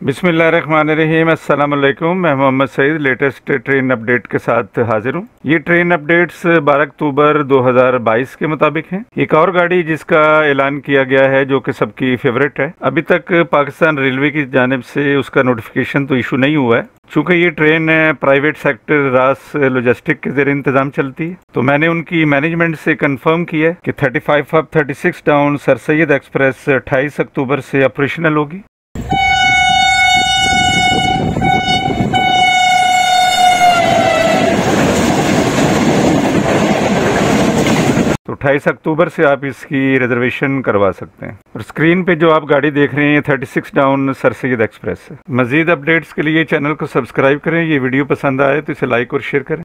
बिस्मिल्लाहिर्रहमानिर्रहीम। अस्सलाम वालेकुम मैं Mohammad Saeed, latest train update के साथ हाजिर हूँ। ये ट्रेन अपडेट्स 12 अक्टूबर 2022 के मुताबिक हैं। एक और गाड़ी जिसका ऐलान किया गया है, जो कि सबकी फेवरेट है। अभी तक पाकिस्तान रेलवे की जानब से उसका नोटिफिकेशन तो इशू नहीं हुआ है। चूँकि ये ट्रेन प्राइवेट सेक्टर रास लॉजिस्टिक के ज़रिए इंतज़ाम चलती है तो मैंने उनकी मैनेजमेंट से कंफर्म किया है कि 35 up 36 down sir Syed express 28 अक्टूबर से ऑपरेशनल होगी। तो अट्ठाईस अक्टूबर से आप इसकी रिजर्वेशन करवा सकते हैं। और स्क्रीन पे जो आप गाड़ी देख रहे हैं thirty six down sir Syed express है। मजीद अपडेट्स के लिए चैनल को सब्सक्राइब करें। ये वीडियो पसंद आए तो इसे लाइक और शेयर करें।